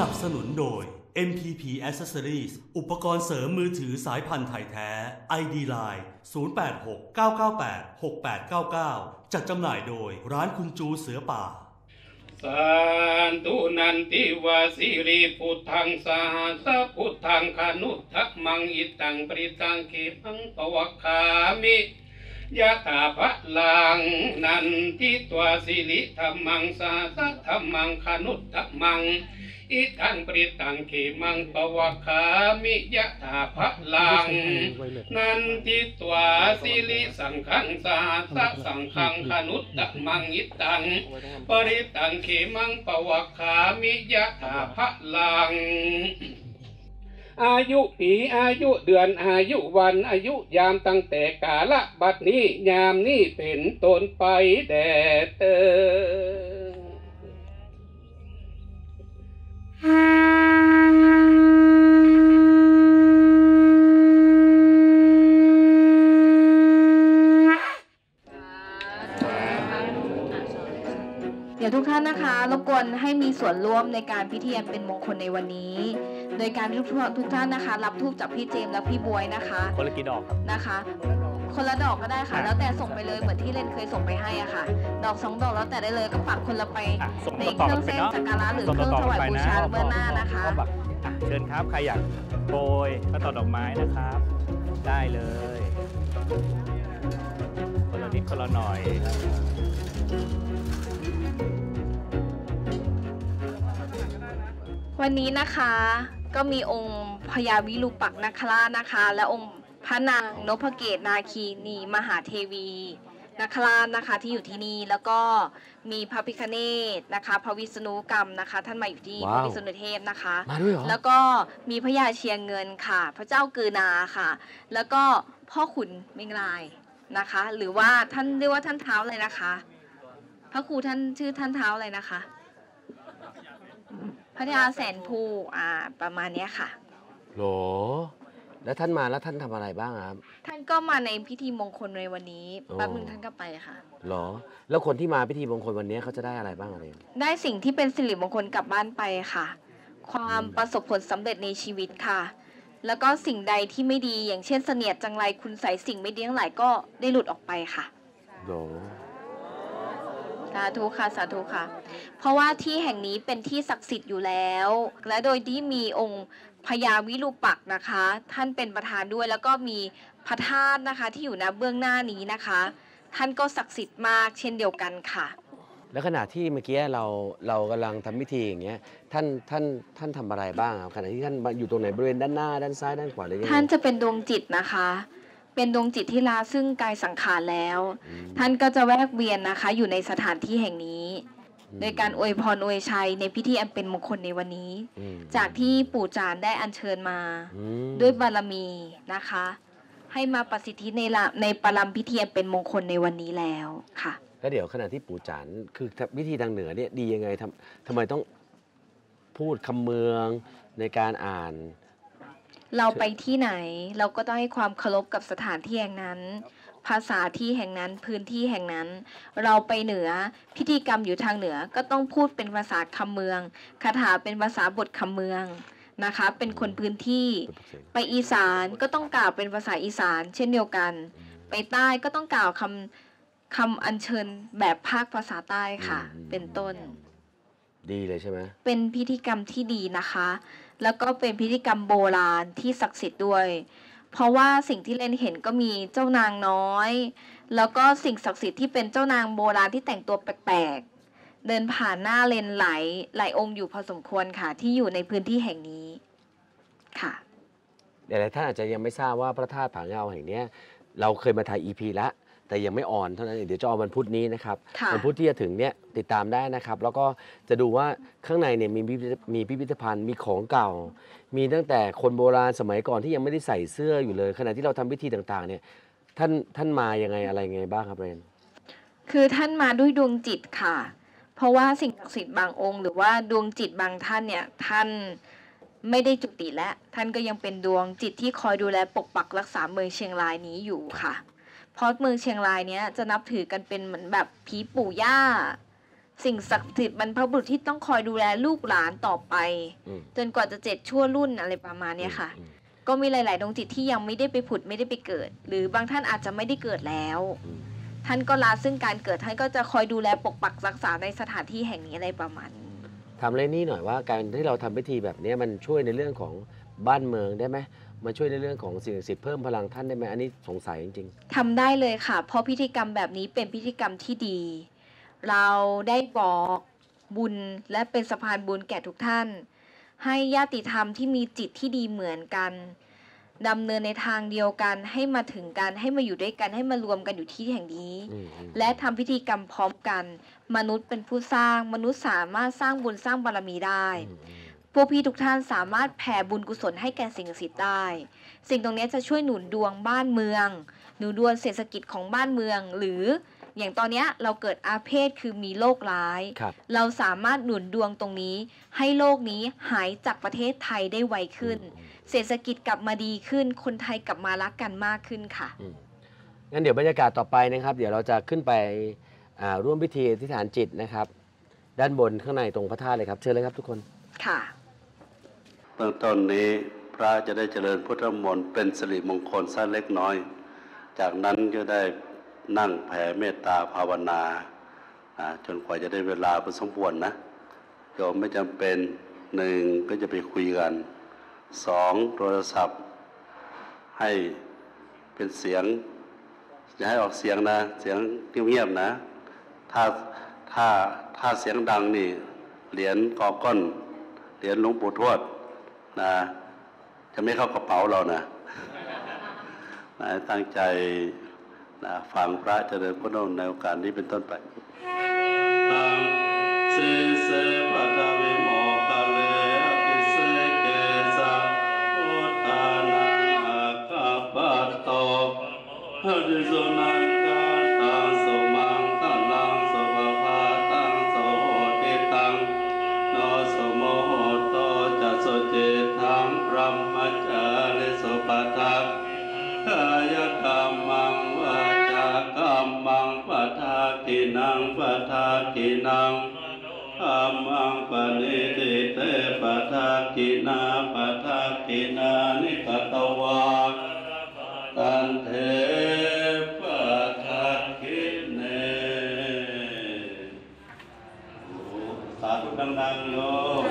นับสนุนโดย MPP Accessories อุปกรณ์เสริมมือถือสายพันธุ์ไทยแท้ ID Line 0869986899 จัดจำหน่ายโดยร้านคุณจูเสือป่า สันตุนันติวาสิริพุทธังสหัสพุทธังคานุทักมังอิตังปริตังขีพังปวัคามิยะถาภะลังนันทิตวาสิริธรรมังสาสธรรมังคานุทักมัง อิตังปริตังขีมังปวัคคามิยะถาภะลัง นันทิตวาสิริสังขังสาสะสังขังคนุตตะมังอิตัง ปริตังเขมังปวัคคามิยะถาภะลังอายุปีอายุเดือนอายุวันอายุยามตั้งแต่กาละบัดนี้ยามนี้เป็นต้นไปแดดเตอ เดี๋ยวทุกท่านนะคะรบกวนให้มีส่วนร่วมในการพิธีอันเป็นมงคลในวันนี้ โดยการทุกทุกท่านนะคะ รับทูบจากพี่เจมส์และพี่บวยนะคะคนละกี่ดอกครับ นะคะ คนละดอกก็ได้ค่ะ แล้วแต่ส่งไปเลยเหมือนที่เลนเคยส่งไปให้อะค่ะ ดอกสองดอกแล้วแต่ได้เลยก็ปักคนละไปอะส่งในต่อเคๆรื่กัอนงไปเส้นเนาะสักการะหรือส่งเครื่องต่อถๆกัวานยไปบูนะชาเบื้องหน้านะคะก็แบบอะเชิญครับ ใครอยากโปรยก็ต่อดอกไม้นะครับ ได้เลยคนละนิดคนละหน่อย วันนี้นะคะก็มีองค์พญาวิรูปักษ์นาคราชนะคะ และองค์พระนางนพเกตนาคีนีมหาเทวีนาคราชนะคะที่อยู่ที่นี่แล้วก็มีพระพิคเนตนะคะ พระวิษณุกรรมนะคะ ท่านมาอยู่ที่พว้าว ระวิษณุเทพนะคะ มาด้วยเหรอ แล้วก็มีพระยาเชียงเงินค่ะ พระเจ้ากือนาค่ะ แล้วก็พ่อขุนเมงรายนะคะ หรือว่าท่านเรียกว่าท่านเท้าอะไรนะคะ พระครูท่านชื่อท่านเท้าอะไรนะคะ พระยาแสนภูอ่า ประมาณเนี้ยค่ะ โหลแล้วท่านมาแล้วท่านทำอะไรบ้างครับ ท่านก็มาในพิธีมงคลในวันนี้โอ้ แป๊บนึงท่านก็ไปค่ะ หรอ แล้วคนที่มาพิธีมงคลวันนี้เขาจะได้อะไรบ้างอะไรได้สิ่งที่เป็นสิริมงคลกลับบ้านไปค่ะ ความประสบผลสำเร็จในชีวิตค่ะ แล้วก็สิ่งใดที่ไม่ดีอย่างเช่นเสนียดจังไรคุณใส่สิ่งไม่ดีทั้งหลายก็ได้หลุดออกไปค่ะโหล สาธุค่ะสาธุค่ะ เพราะว่าที่แห่งนี้เป็นที่ศักดิ์สิทธิ์อยู่แล้ว และโดยที่มีองค์พญาวิรูปักษ์นะคะ ท่านเป็นประธานด้วยแล้วก็มีพระธาตุนะคะที่อยู่ณเบื้องหน้านี้นะคะ ท่านก็ศักดิ์สิทธิ์มากเช่นเดียวกันค่ะ แล้วขณะที่เมื่อกี้เราเรากำลังทำพิธีอย่างเงี้ยท่านท่านท่านทำอะไรบ้างครับขณะที่ท่านอยู่ตรงไหนบริเวณด้านหน้าด้านซ้ายด้านขวาหรือยังไงท่านจะเป็นดวงจิตนะคะ เป็นดวงจิตที่ลาซึ่งกายสังขารแล้วอืมท่านก็จะแวกเวียนนะคะ อยู่ในสถานที่แห่งนี้อืมโดยการอวยพรอวยชัยในพิธีอันเป็นมงคลในวันนี้อืมจากที่ปู่จานได้อัญเชิญมาอืมด้วยบารมีนะคะ ให้มาประสิทธิในละในปรำพิธีอันเป็นมงคลในวันนี้แล้วค่ะแล้วเดี๋ยวขณะที่ปู่จานคือวิธีทางเหนือเนี่ยดียังไงทำทำไมต้องพูดคำเมืองในการอ่าน เราไปที่ไหน เราก็ต้องให้ความเคารพกับสถานที่แห่งนั้น ภาษาที่แห่งนั้นพื้นที่แห่งนั้น เราไปเหนือพิธีกรรมอยู่ทางเหนือก็ต้องพูดเป็นภาษาคำเมืองคาถาเป็นภาษาบทคำเมืองนะคะเป็นคนพื้นที่ ไปอีสานก็ต้องกล่าวเป็นภาษาอีสาน เช่นเดียวกัน ไปใต้ก็ต้องกล่าวคำคำอัญเชิญแบบภาคภาษาใต้ค่ะอืมเป็นต้น ดีเลยใช่ไหมเป็นพิธีกรรมที่ดีนะคะ แล้วก็เป็นพิธีกรรมโบราณที่ศักดิ์สิทธิ์ด้วย เพราะว่าสิ่งที่เลนเห็นก็มีเจ้านางน้อย แล้วก็สิ่งศักดิ์สิทธิ์ที่เป็นเจ้านางโบราณที่แต่งตัวแปลกๆ เดินผ่านหน้าเลนไหลายหลองค์อยู่พอสมควรค่ะ ที่อยู่ในพื้นที่แห่งนี้ค่ะหลายท่านอาจจะยังไม่ทราบว่าพระธาตุผาเงาแห่งนี้เราเคยมาถ่าย EP แล้ว แต่ยังไม่ออนเท่านั้นเองเดี๋ยวจะออนวันพุธนี้นะครับค่ะวัพุธที่จะถึงเนี่ยติดตามได้นะครับ แล้วก็จะดูว่าข้างในเนี่ยมีพิพิธมีพิพิธภัณฑ์มีของเก่า มีตั้งแต่คนโบราณสมัยก่อนที่ยังไม่ได้ใส่เสื้ออยู่เลย ขณะที่เราทำพิธีต่างๆเนี่ยท่านท่านมายังไงอะไรยังไงบ้างครับเรน คือท่านมาด้วยดวงจิตค่ะ เพราะว่าสิ่งศักดิ์สิทธิ์บางองค์ หรือว่าดวงจิตบางท่านเนี่ยท่านไม่ได้จุติและ ท่านก็ยังเป็นดวงจิตที่คอยดูแลปกปักรักษาเมืองเชียงรายนี้อยู่ค่ะเพ ราะเมืองเชียงรายเนี้ยจะนับถือกันเป็นเหมือนแบบผีปู่ย่า สิ่งศักดิ์สิทธิ์บรรพบุรุษที่ต้องคอยดูแลลูกหลานต่อไป อืมจนกว่าจะเจ็ดชั่วรุ่นอะไรประมาณเนี้ยค่ะ อืมก็มีหลาย ๆ ดวงจิตที่ยังไม่ได้ไปผุดไม่ได้ไปเกิด หรือบางท่านอาจจะไม่ได้เกิดแล้ว อืมท่านก็ลาซึ่งการเกิดท่านก็จะคอยดูแลปกปักรักษาในสถานที่แห่งนี้อะไรประมาณนี้ ถามเลยนี่หน่อยว่าการที่เราทำพิธีแบบเนี้ยมันช่วยในเรื่องของบ้านเมืองได้ไหม มันช่วยในเรื่องของสิ่งศักดิ์สิทธิ์เพิ่มพลังท่านได้ไหมอันนี้สงสัยจริงทำได้เลยค่ะ เพราะพิธีกรรมแบบนี้เป็นพิธีกรรมที่ดี เราได้บอกบุญและเป็นสะพานบุญแก่ทุกท่าน ให้ญาติธรรมที่มีจิตที่ดีเหมือนกันดำเนินในทางเดียวกันให้มาถึงกันให้มาอยู่ด้วยกันให้มารวมกันอยู่ที่แห่งนี้ ๆอืมอืมและทำพิธีกรรมพร้อมกัน มนุษย์เป็นผู้สร้างมนุษย์สามารถสร้างบุญสร้างบารมีได้ อืมอืม พวกพี่ทุกท่านสามารถแผ่บุญกุศลให้แก่สิ่งศักดิ์สิทธิ์ได้ สิ่งตรงนี้จะช่วยหนุนดวงบ้านเมือง หนุนดวงเศรษฐกิจของบ้านเมือง หรืออย่างตอนเนี้ยเราเกิดอาเพศคือมีโรคร้ายครับเราสามารถหนุนดวงตรงนี้ ให้โลกนี้หายจากประเทศไทยได้ไวขึ้น เศรษฐกิจกลับมาดีขึ้น คนไทยกลับมารักกันมากขึ้นค่ะอืมงั้นเดี๋ยวบรรยากาศต่อไปนะครับ เดี๋ยวเราจะขึ้นไปอ่าร่วมพิธีอธิษฐานจิตนะครับ ด้านบนข้างในตรงพระธาตุเลยครับ เชิญเลยครับทุกคนค่ะเบื้องต้นนี้พระจะได้เจริญพุทธมนต์เป็นสิริมงคลสักเล็กน้อย จากนั้นก็ได้นั่งแผ่เมตตาภาวนาอ่าจนกว่าจะได้เวลาพอสมควรนะโยมไม่จำเป็นหนึ่งก็จะไปคุยกันสองโทรศัพท์ ให้เป็นเสียงอย่าให้ออกเสียงนะ เสียงเงียบๆนะ ถ้าถ้าถ้าเสียงดังนี่ เหรียญกอก้อน เหรียญหลวงปู่ทวด นะจะไม่เข้ากระเป๋าเรานะนะตั้งใจนะฟังพระเจริญพุทธมนในโอกาสนี้เป็นต้นไปตังสิเสปัตวิโมกะเลอภิเสเกสะพุทธานังอคาปัตโตหริสุนัง กินาปะทากินานิกตวาตันเทปะทากิเนสาธุดังๆโยม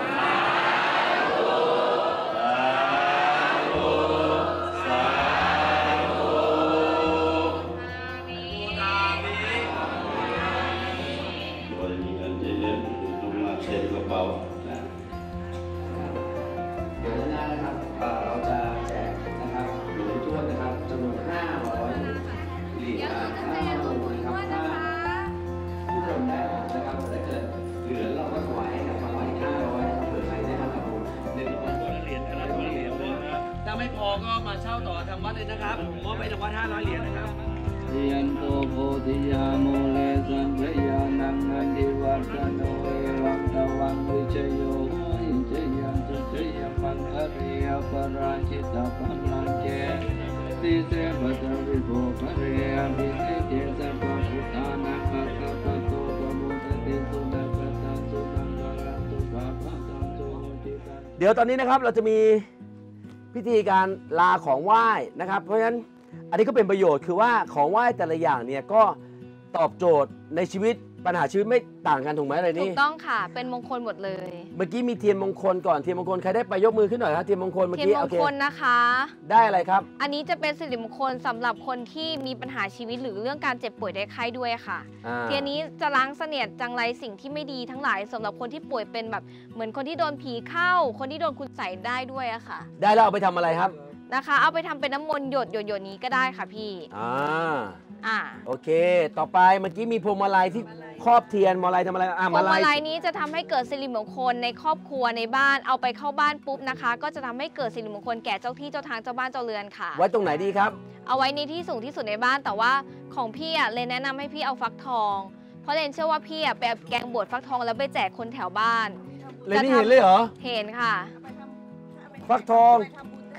ดี๋ยวตอนนี้นะครับเราจะมีพิธีการลาของไหว้นะครับ เพราะฉะนั้นอันนี้ก็เป็นประโยชน์คือว่าของไหว้แต่ละอย่างเนี่ยก็ตอบโจทย์ในชีวิต ปัญหาชีวิตไม่ต่างกันถูกไหมอะไรถูนี่กต้องค่ะ เป็นมงคลหมดเลย เมื่อกี้มีเทียนมงคลก่อนเทียนมงคลใครได้ไปยกมือขึ้นหน่อยครับเทียนมงคลเมื่อเทียนกี้มโองเค คลนะคะ ได้อะไรครับ อันนี้จะเป็นสิริมงคลสำหรับคนที่มีปัญหาชีวิตหรือเรื่องการเจ็บป่วยได้ไข้ด้วยค่ะ อ่า เทียนนี้จะล้างเสนียดจังไรสิ่งที่ไม่ดีทั้งหลายสำหรับคนที่ป่วยเป็นแบบ เหมือนคนที่โดนผีเข้า คนที่โดนคุณใส่ได้ด้วยอะค่ะ ได้แล้วเอาไปทำอะไรครับ นะคะ เอาไปทำเป็นน้ำมนต์หยดหยดหยดนี้ก็ได้ค่ะพี่อ่าอ่าโอเค ต่อไปเมื่อกี้มีพวงมาลัยที่ครอบเทียนมาลัยทำอะไรอ่าพวมางลัมายลัยนี้จะทำให้เกิดสิริมงคลในครอบครัวในบ้านเอาไปเข้าบ้านปุ๊บนะคะ ก็จะทำให้เกิดสิริมงคลแก่เจ้าที่เจ้าทางเจ้าบ้านเจ้าเรือนค่ะ ไว้ตรงไหนดีครับ เอาไว้ในที่สูงที่สุดในบ้านแต่ว่าของพี่อะเลนแนะนำให้พี่เอาฟักทอง เพราะเลนเชื่อว่าพี่อะไปเอาแกงบวชฟักทองแล้วไปแจกคนแถวบ้านเลยนี่เห็นเลยเหรอเห็นค่ะ ฟักทอง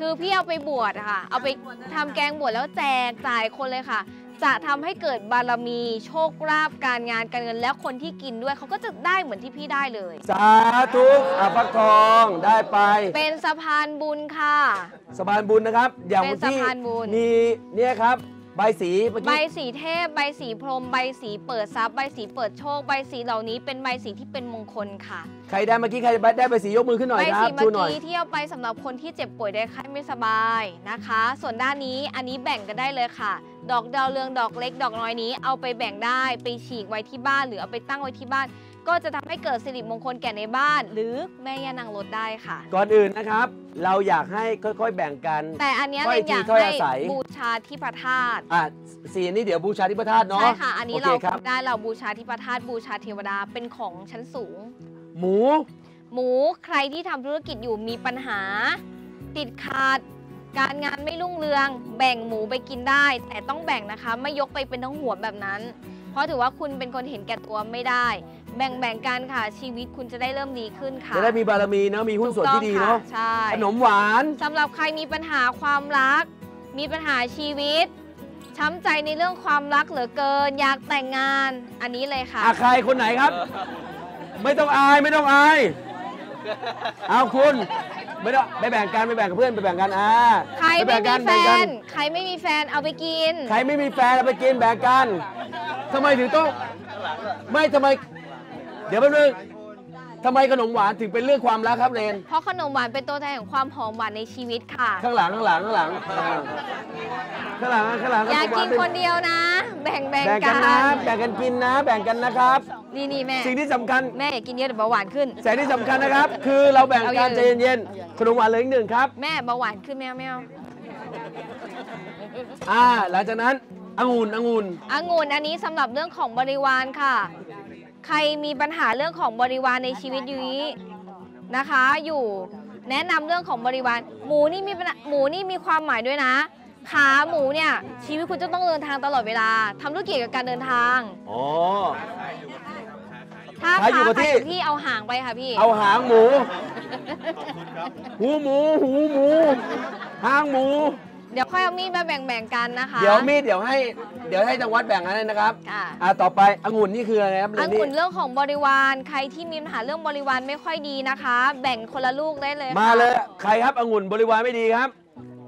คือพี่เอาไปบวชอะค่ะ เอาไปทำแกงบวชแล้วแจกจ่ายคนเลยค่ะ จะทำให้เกิดบารมีโชคลาภการงานการเงินแล้วคนที่กินด้วยเขาก็จะได้เหมือนที่พี่ได้เลย สาธุอาฟักทองได้ไปเป็นสะพานบุญค่ะ สะพานบุญนะครับ อย่างเป็นที่สะพานบุญ มีเนี่ยครับ ใบสีเมื่อใบกี้ สีเทพ ใบสีพรหมใบสีเปิดทรัพย์ใบสีเปิดโชค ใบสีเหล่านี้เป็นใบสีที่เป็นมงคลค่ะ ใครได้เมื่อกี้ใครได้ใบสียกมือขึ้นหน่อยใบครัสีบเมื่ชูอหน่อย กี้ที่เอาไปสำหรับคนที่เจ็บป่วยได้ไข้ไม่สบายนะคะ ส่วนด้านนี้อันนี้แบ่งกันได้เลยค่ะ ดอกดาวเรืองดอกเล็ก ดอกน้อยนี้เอาไปแบ่งได้ไปฉีกไว้ที่บ้านหรือเอาไปตั้งไว้ที่บ้าน ก็จะทำให้เกิดสิริมงคลแก่ในบ้าน หรือแม่ย่านางรถได้ค่ะ ก่อนอื่นนะครับ เราอยากให้ค่อยๆแบ่งกัน แต่อันเนี้ยถ้อยเรนอยากทีถ้อยให้อาศัยบูชาที่พระธาตุอะสีนี้เดี๋ยวบูชาที่พระธาตุเนาะใช่ค่ะอันนี้โอเราเคครับได้เราบูชาที่พระธาตุบูชาเทวดาเป็นของชั้นสูง หมู หมูใครที่ทำธุรกิจอยู่มีปัญหา ติดขาดการงานไม่รุ่งเรือง แบ่งหมูไปกินได้ แต่ต้องแบ่งนะคะ ไม่ยกไปเป็นทั้งหัวแบบนั้น เพราะถือว่าคุณเป็นคนเห็นแก่ตัวไม่ได้ แบ่งแบ่งกันค่ะ ชีวิตคุณจะได้เริ่มดีขึ้นค่ะจะได้มีบารมีเนาะมีหุ้นส่วนที่ดีเนาะถูกต้องค่ใช่ขนมหวานสำหรับใครมีปัญหาความรัก มีปัญหาชีวิตช้ำใจในเรื่องความรักเหลือเกิน อยากแต่งงานอันนี้เลยค่ะอะใครคนไหนครับ ไม่ต้องอายไม่ต้องอายเอาคุณไม่ต้องไปแบ่งกันไปแบ่งกับเพื่อนไปแบ่งกันอ่าใครปไม่แบ่งมีกันแฟบ่งกันใครไม่มีแฟนเอาไปกิน ใครไม่มีแฟนเอาไปกินแบ่งกันทำไมถึงต้อง ไม่ทำไม เดี๋ยวแป๊บนึงทำไมขนมหวานถึงเป็นเรื่องความรักครับเรน เพราะขนมหวานเป็นตัวแทนของความหอมหวานในชีวิตค่ะ ข้างหลังข้างหลังข้างหลังอ่าข้างหลังข้างหลังอย่าขมหวกินเป็คนเดียวนะ แบ่งแบ่งแบ่งกักันนนะแบ่งกันกินนะ แบ่งกันนะครับ นี่นี่แม่ สิ่งที่สำคัญแม่อย่ากินเยอะเดี๋ยวเบาหวานขึ้น สิ่งที่สำคัญนะครับ คือเราแบ่งเอากันเยใจอะเย็นๆขนมหวานเหลืออีกหนึ่งครับ แม่เบาหวานขึ้นแมวแมวอ่า หลังจากนั้นองุ่นองุ่น องุ่นอันนี้สำหรับเรื่องของบริวารค่ะ ใครมีปัญหาเรื่องของบริวารในชีวิตอยู่นี้นะคะ อยู่แนะนำเรื่องของบริวาร หมูนี่มีปัญหาหมูนี่มีความหมายด้วยนะ ขาหมูเนี่ยชีวิตคุณจะต้องเดินทางตลอดเวลาทำธุรกิจกับการเดินทางอ๋อถ้าขาอยู่กับขาที่ขายที่เอาหางไปค่ะพี่ เอาหางหมู หูหมู หูหมู หางหมู เดี๋ยวค่อยเอามีดมาแบ่งๆกันนะคะเดี๋ยวมีดเดี๋ยวให้เดี๋ยวให้ทางวัดแบ่งให้นะครับค่ะอ่าต่อไปองุ่นนี่คืออะไรครับเรอันงนีุ่่นเรื่องของบริวารใครที่มีปัญหาเรื่องบริวารไม่ค่อยดีนะคะ แบ่งคนละลูกได้เลยมาค่ะเลยใครครับองุ่นบริวารไม่ดีครับ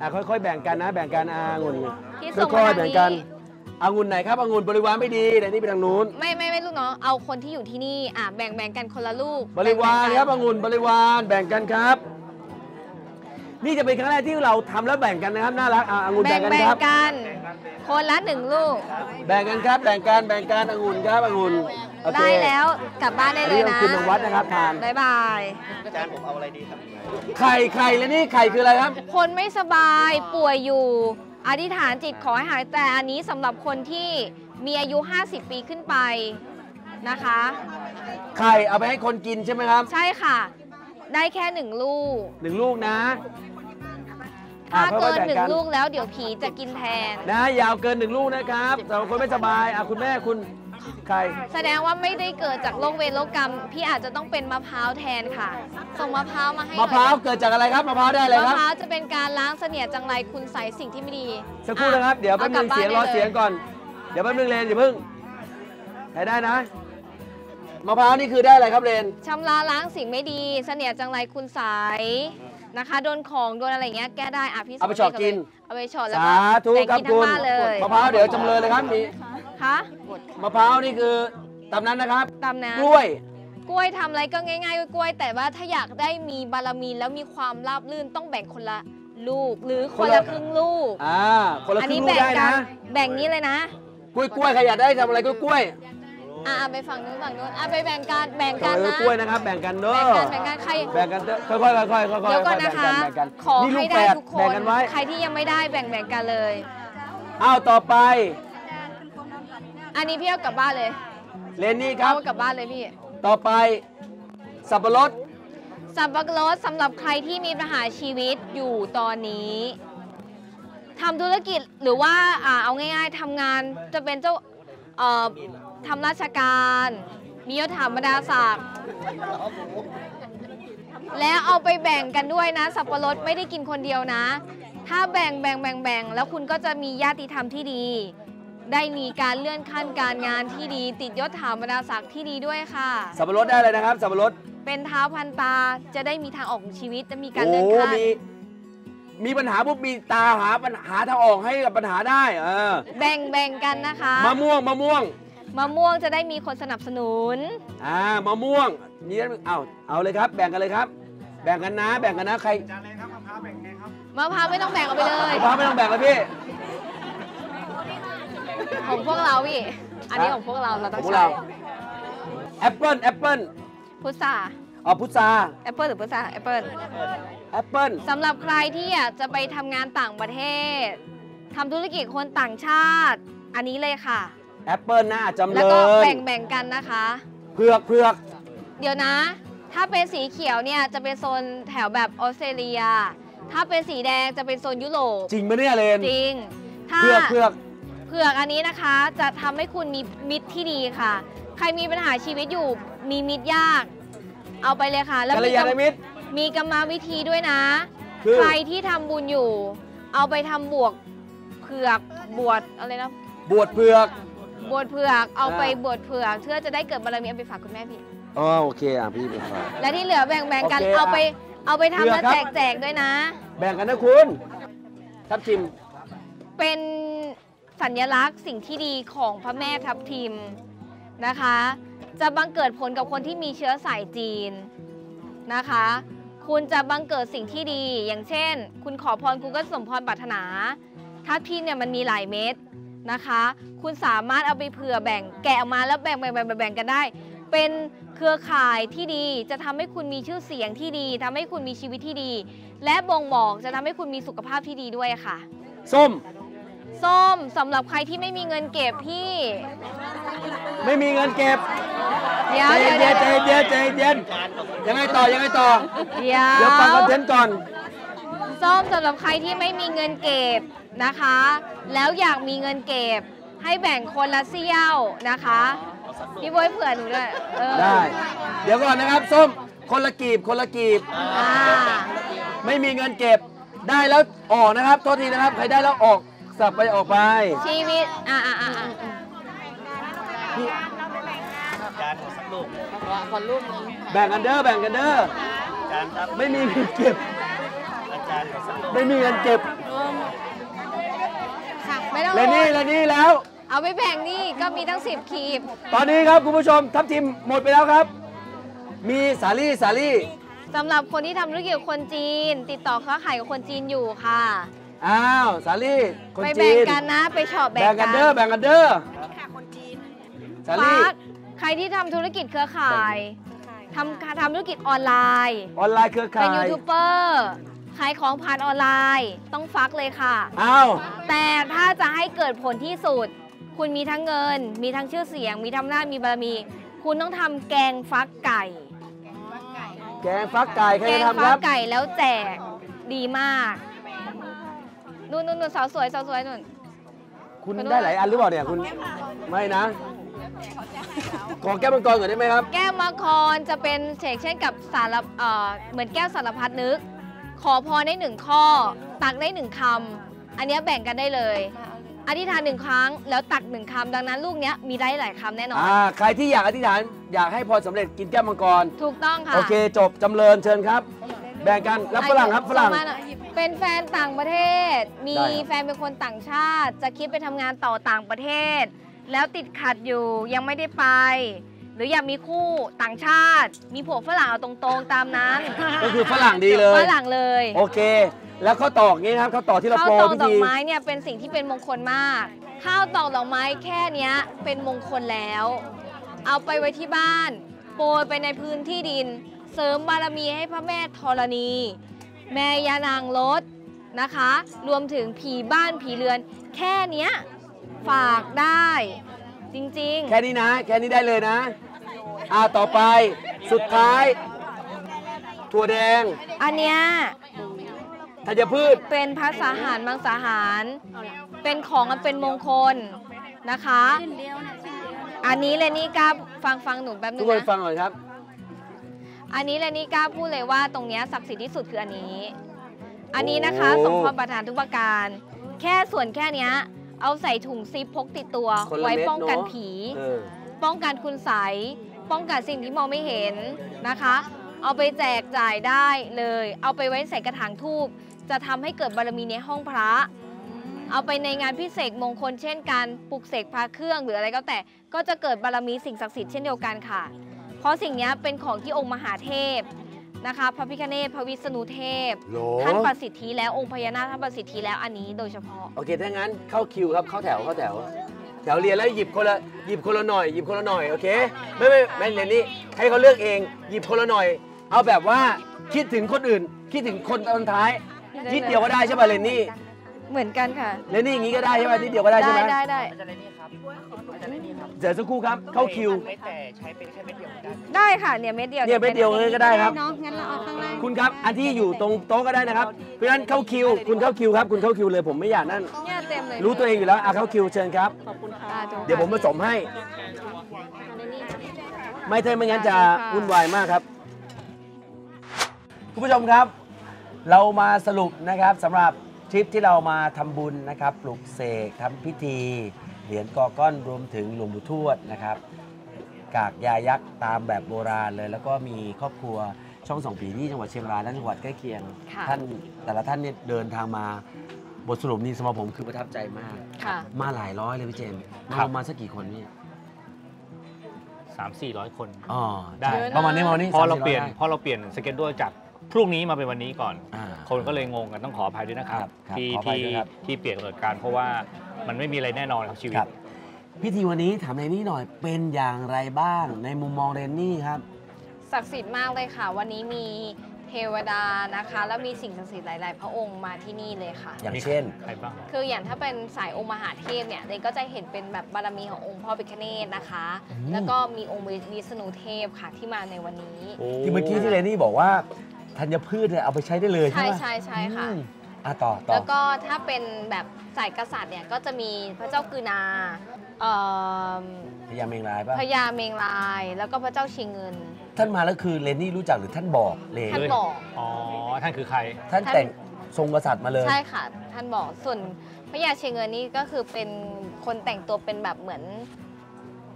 อ่าค่อยๆ แบ่งกันนะ แบ่งกันอ่าองุ่นที่ส่งค่มาอยๆทางแบ่งนี้กันองุ่นไหนครับองุ่นบริวารไม่ดีแต่นี่ไปทางนู้นไม่ไม่ไม่ลูกน้องเอาคนที่อยู่ที่นี่อะแบ่งแบ่งกันคนละลูก บริวารแงๆคกัรับองุ่นบริวารแบ่งกันครับ นี่จะเป็นครั้งแรกที่เราทำแล้วแบ่งกันนะครับน่ารักอ่าองุ่นแบ่แบ่งงกันแบ่งครับ กัน คนละหนึ่งลูก แบ่งกันครับแบ่งกันแบ่งกันองุ่นครับองุ่นโอเค ได้แล้วกลับบ้านได้เลยอันนี้นะต้องคืนทางวัดนะครับทาน บ๊ายบายไข่ไข่แล้วนี่ไข่คืออะไรครับ คนไม่สบายป่วยอยู่ อธิษฐานจิตขอให้หายแต่อันนี้สำหรับคนที่มีอายุ 50 ปีขึ้นไปนะคะ ไข่เอาไปให้คนกินใช่ไหมครับ ใช่ค่ะ ได้แค่หนึ่งลูก หนึ่งลูกนะถ้าอะเกินค่อยๆแบ่งหนึ่งลูกแล้วเดี๋ยวผีจะกินแทน นะ ยาวเกินหนึ่งลูกนะครับสำหรับคนไม่สบายอะคุณแม่คุณไข่แสดงว่าไม่ได้เกิดจากโรคเวรโรคกรรม พี่อาจจะต้องเป็นมะพร้าวแทนค่ะ ส่งมะพร้าวมาให้หน่มะอยพร้าวเกิดจากอะไรครับมะพร้าวได้อะไรคมะรับ พร้าวจะเป็นการล้างเสนียดจังไรคุณใส่สิ่งที่ไม่ดีสักครู่นะครับ เดี๋ยวแป๊บนึงากลัเสียงรอบ้านได้ลเสียงก่อน เดี๋ยวแป๊บนึงเลนอย่าเพิ่งให้ได้นะ มะพร้าวนี่คือได้อะไรครับเลนชำระล้างสิ่งไม่ดี เสนียดจังไรคุณใสนะคะ โดนของ โดนอะไรอย่างเงี้ย แก้ได้อะพี่เอาไปช็อตกิน เอาไปช็อตแล้วสาก็ธุแบ่งครับกินทั้คุงณบ้านเลยมะพร้าวเดี๋ยวจำเลยเลยครับมีคะมะพร้าวนี่คือตามนั้นนะครับ ตามนั้น กล้วย กล้วยทำอะไรก็ง่ายๆกล้วยแต่ว่าถ้าอยากได้มีบารมีแล้วมีความราบรื่นต้องแบ่งคนละลูก หรือคนละครึ่งลูกอ่าคนละอัครึ่นี้งลูกแบ่งได้กันะ แบ่งนี้เลยนะ กล้วยกล้วยใครอยากได้ทำอะไรกล้วยกล้วย อะอะไปฝั่งนู้นฝั่งนู้นอะไปแบ่งกันแบ่งทำกันอะไรนะกล้วยนะครับ แบ่งกันเด้อแบ่งกันแบ่งกันใครแบ่งกันเด้อค่อยๆค่อยๆค่อยๆค่อยๆเดี๋ยวก่อนแบ่นะงคะกันแบ่งกันขอนี่ลูให้กได้แฝดทุกคแบ่งนกันไว้ใครที่ยังไม่ได้แบ่งแบ่งกันเลยอ้าวต่อไป อันนี้พี่เอากลับบ้านเลยเลนนี่ครับเอากลับบ้านเลยพี่ ต่อไปสับปะรดสับปะรดสำหรับใครที่มีปัญหาชีวิตอยู่ตอนนี้ทำธุรกิจหรือว่าอ่าเอาง่าย ๆทำงานจะเป็นเจ้าเอ่อ ทำราชการ มียศถาบรรดาศักดิ์แล้วเอาไปแบ่งกันด้วยนะ สับปะรดไม่ได้กินคนเดียวนะ ถ้าแบ่งแบ่งแบ่งแบ่งแล้วคุณก็จะมีญาติธรรมที่ดี ได้มีการเลื่อนขั้นการงานที่ดี ติดยศถาบรรดาศักดิ์ที่ดีด้วยค่ะ สับปะรดได้เลยนะครับ สับปะรดเป็นเท้าพันตาจะได้มีทางออกของชีวิตจะมีการโอ้เลื่อนขั้นมีมีปัญหาปุ๊บมีตาหาปัญหาทางออกให้กับปัญหาได้ เออ แบ่งแบ่งกันนะคะ มะม่วงมะม่วง มะม่วงจะได้มีคนสนับสนุน อ่ามะม่วงนี่เอาเอาเลยครับ แบ่งกันเลยครับ แบ่งกันนะ แบ่งกันนะใครมะพร้าวไม่ต้องแบ่งเอาไปเลยมะพร้าวไม่ต้องแบ่งเลยพี่ ของพวกเราพี่ อันนี้ของพวกเราเราขต้อองงพวกใช้เรา แอปเปิลแอปเปิลพุทราเอาพุทราแอปเปิลหรือพุทราแอปเปิลแอปเปิลสำหรับใครที่อยากจะไปทำงานต่างประเทศทำธุรกิจคนต่างชาติ อันนี้เลยค่ะ แอปเปิลนะจำแล้วเลก็ยแบ่งแบ่งกันนะคะ เผือกเผือกเดี๋ยวนะ ถ้าเป็นสีเขียวเนี่ยจะเป็นโซนแถวแบบออสเตรเลีย ถ้าเป็นสีแดงจะเป็นโซนยุโรปจริงไหมเนี่ยเลนจริง ถ้า เผือกเผือกเผือกอันนี้นะคะจะทำให้คุณมีมิตรที่ดีค่ะ ใครมีปัญหาชีวิตอยู่มีมิตรยาก เอาไปเลยค่ะ แล้วกัลมียากรณรมมิตร มีกรรมวิธีด้วยนะ คือ ใครที่ทำบุญอยู่ เอาไปทำบวกเผือกบวชอะไรนะบวชเผือก บวชเผือกเอาไปอ่าบวชเผือกเพื่อจะได้เกิดบารมีเอาไปฝากคุณแม่พี่อ๋อโอเคอะพี่ไปฝาก และที่เหลือแบ่งแบ่งกันโอเคเอาไปเอาไปทำเผือกแล้วครับ แจกแจกด้วยนะ แบ่งกันนะคุณทับทิมเป็นสัญลักษณ์สิ่งที่ดีของพระแม่ทับทิมนะคะ จะบังเกิดผลกับคนที่มีเชื้อสายจีนนะคะ คุณจะบังเกิดสิ่งที่ดี อย่างเช่น คุณขอพรคุณก็สมพรปรารถนา ทับทิมเนี่ยมันมีหลายเม็ด นะคะ คุณสามารถเอาไปเผื่อแบ่งแกะออกมาแล้วแบ่งแบ่งแบ่งแบ่งแบ่งกันได้ เป็นเครือข่ายที่ดีจะทำให้คุณมีชื่อเสียงที่ดีทำให้คุณมีชีวิตที่ดี และบ่งบอกจะทำให้คุณมีสุขภาพที่ดีด้วยค่ะ ส้ม ส้มสำหรับใครที่ไม่มีเงินเก็บพี่ ไม่มีเงินเก็บเดี๋ยวใจเดี๋ยวเย็เดี๋ยนวใจเย็นใจเย็นยังไงต่อยังไงต่อเดี๋ยวเดี๋ยวฟังคอนเทนต์ก่อน ส้มสำหรับใครที่ไม่มีเงินเก็บ นะคะ แล้วอยากมีเงินเก็บ ให้แบ่งคนละเสี้ยวนะคะ พี่บอยเผื่อหนูด้วยเออได้ เดี๋ยวก่อนนะครับส้มคนละกีบคนละกีบ อ่าไม่มีเงินเก็บได้แล้วออกนะครับโทษทีนะครับ ใครได้แล้วออกสับไปออกไป ชีวิตอ่าอ่าอ่าอ่าแบ่งกันเด้อแบ่งกันเด้อไม่มีเงินเก็บไม่มีเงินเก็บ ค่ะไม่ต้องและนี่และนี่แล้ว เอาไปแบ่งนี่ก็มีตั้งสิบคีบตอนนี้ครับคุณผู้ชมทัพทีมหมดไปแล้วครับ มีสาลี่สาลี่สำหรับคนที่ทำธุรกิจกับคนจีน ติดต่อค้าขายกับคนจีนอยู่ค่ะ อ้าวสาลี่คนไปจีแบ่งนกันนะไปช็อปแบ่แบ่งงกักันนเด้อแบ่งกันเด้อสาลี่ฟาร์คใครที่ทำธุรกิจเครือข่ายทำทำธุรกิจออนไลน์ ออนไลน์เครือข่าเป็นยยูทูบเบอร์ ขายของผ่านออนไลน์ ต้องฟักเลยค่ะ อ้าวแต่ถ้าจะให้เกิดผลที่สุด คุณมีทั้งเงิน มีทั้งชื่อเสียง มีทั้งหน้าจมีบารมี คุณต้องทำแกงฟักไก่ แกงฟักไก่ใครแกจะงทำคฟัรักบไก่แล้วแจกดีมากนู่นนู่นนู่นสาวสวยสาวสวยนู่น คุณได้หลายอันหรือเปล่าเนี่ยคุณไม่นะขอแก้วมังกรก่อนได้ไหมครับ แก้วมังกรจะเป็นเฉกเช่นกับสารเอ่อเหมือนแก้วสารพัดนึก ขอพรได้หนึ่งข้อ ตักได้หนึ่งคำอันเนี้ยแบ่งกันได้เลย อธิษฐานหนึ่งครั้งแล้วตักหนึ่งคำดังนั้นลูกเนี้ยมีได้หลายคำแน่นอน อ่าใครที่อยากอธิษฐานอยากให้พรสำเร็จกินแก้วมังกร ถูกต้องค่ะโอเคจบจำเริญเชิญครับ แบ่งกันรับฝรั่งครับฝรั่ง ส่มาหน่อยเป็นแฟนต่างประเทศ มีได้ครับ แฟนเป็นคนต่างชาติ จะคิดไปทำงานต่อต่างประเทศ แล้วติดขัดอยู่ยังไม่ได้ไปห รืออยากมีคู่ต่างชาติ มีผัวฝรั่งเอาตรงๆตามนั้นก็คือฝรั่งดีเลยฝรั่งเลย โอเค แล้วข้าวตอกนี้นะครับข้าวตอกที่เราข้าวโปรตอกพิดอธีกไม้เนี่ยเป็นสิ่งที่เป็นมงคลมาก ข้าวตอกดอกไม้แค่เนี้ยเป็นมงคลแล้ว เอาไปไว้ที่บ้าน โปรยไปในพื้นที่ดิน เสริมบารมีให้พระแม่ธรณี แม่ยานางรถนะคะ รวมถึงผีบ้านผีเรือน แค่เนี้ยฝากได้จริงแค่นี้นะ แค่นี้ได้เลยนะ อ่าต่อไปสุดท้าย ถั่วแดงๆอันเนี้ยธัญพืชเป็นภาษาหารมังสาหาร เป็นของอันเป็นมงคลนะคะ อันนี้เลนี่กล้าฟังฟังหนูแป๊บนึทุกงคนนะฟังหน่อยครับ อันนี้เลนี่กล้าพูดเลยว่าตรงเนี้ยศักดิ์สิทธิ์ที่สุดคืออันนี้ อันนี้นะคะโอ้สมพรประทานทุกประการ แค่ส่วนแค่เนี้ย เอาใส่ถุงซิปพกติดตัวคนละไว้เม็ดป้องกันเนอะ ผี เออป้องกันคุณใสย ป้องกันสิ่งที่มองไม่เห็นนะคะ เอาไปแจกจ่ายได้เลย เอาไปไว้ใส่กระถางทูบจะทำให้เกิดบารมีในห้องพระ เอาไปในงานพิเศษมงคลเช่นการปลุกเสกพระเครื่องหรืออะไรก็แต่ก็จะเกิดบารมีสิ่งศักดิ์สิทธิ์เช่นเดียวกันค่ะ เพราะสิ่งเนี้ยเป็นของที่องค์มหาเทพนะคะพระพิฆเนศพระวิษณุเทพโหลท่านประสิทธิแล้วองค์พญานาคท่านประสิทธิแล้วอันนี้โดยเฉพาะ โอเค ถ้างั้นเข้าคิวครับ เข้าแถวเข้าแถว แถวเรียนแล้วหยิบคนละหยิบคนละหน่อยหยิบคนละหน่อยโอเคไม่ไม่ไม่เรียนนี่ให้เขาเลือกเองหยิบคนละหน่อย เอาแบบว่าคิดถึงคนอื่น คิดถึงคนตอนท้ายนิดเดียวก็ได้ใช่ป่ะเรนนี่เหมือนกันค่ะเรนนี่อย่างนี้ก็ได้ใช่ป่ะนิดเดียวก็ได้ใช่ได้ไหมได้ได้เดี๋ยวสักครู่ครับ เข้าคิวได้ค่ะเนี่ยเม็ดเดียวเนี่ยเม็ดเดียวเลยก็ได้ครับ เนาะงั้นเราเอาข้างล่างคุณครับ อันที่อยู่ตรงโต๊ะก็ได้นะครับ เพราะฉะนั้นเข้าคิว คุณเข้าคิวครับ คุณเข้าคิวเลยผมไม่อยากนั่น เนี่ยเต็มเลยรู้ตัวเองอยู่แล้วอะเข้าคิวเชิญครับ อ่าถูกเดี๋ยวผมผสมให้ ไม่ใช่ไม่งั้นจะวุ่นวายมากครับ คุณผู้ชมครับ เรามาสรุปนะครับสำหรับทริปที่เรามาทำบุญนะครับ ปลุกเสกทำพิธีเหรียญกอก้อนรวมถึงหลวงปู่ทวดนะครับ กากยายักษ์ตามแบบโบราณเลย แล้วก็มีครอบครัวช่องสองผีที่จังหวัดเชียงรายและจังหวัดใกล้เคียง ค่ะ ท่านแต่ละท่านเนี่ยเดินทางมาบทสรุปนี้สำหรับผมคือประทับใจมาก ค่ะ มาหลายร้อยเลยพี่เจมส์มาครับ ประมาณสักกี่คนพี่สามสี่ร้อยคน อ๋อได้ เยอะนะ ประมาณนี้ประมาณนี้เพราะเรา30เปลี่ยนได้เพราะเราเปลี่ยนสเกจด้วยจากพรุ่งนี้มาเป็นวันนี้ก่อนอ่าคนก็เลยงงกันต้องขออภัยด้วยนะครับ ครับครับที่ขออภัยที่ด้วยครับ ที่เปลี่ยนกำหนดการเพราะว่า มันไม่มีอะไรแน่นอนครับชีวิต ครับ พิธีวันนี้ถามเรนนี่หน่อยเป็นอย่างไรบ้าง ในมุมมองเรนนี่ครับ ศักดิ์สิทธิ์มากเลยค่ะ วันนี้มีเทวดานะคะ แล้วมีสิ่งศักดิ์สิทธิ์หลาย ๆ พระองค์มาที่นี่เลยค่ะ อย่างเช่น ใครบ้างคืออย่างถ้าเป็นสายองค์มหาเทพเนี่ยเลยก็จะเห็นเป็นแบบบารมีขององค์พ่อพิฆเนศนะคะ อืม แล้วก็มีองค์วิษณุเทพค่ะที่มาในวันนี้ ที่เมื่อกี้ที่เรนนี่บอกว่าธัญพืชเนี่ยเอาไปใช้ได้เลยใช่ใช่ไหมใช่ใช่ค่ะ อืม อะต่อต่อแล้วก็ถ้าเป็นแบบสายกษัตริย์เนี่ยก็จะมีพระเจ้ากือนาเอ่อพญาเมงรายป่ะพญาเมงลาย แล้วก็พระเจ้าชิงเงิน ท่านมาแล้วคือเรนนี่รู้จักหรือท่านบอกเลยท่านบอก อ๋อ ท่านคือใครท่าน แต่งทรงกษัตริย์มาเลยใช่ค่ะ ท่านบอกส่วนพระยาเชงเงินนี่ก็คือเป็นคนแต่งตัวเป็นแบบเหมือน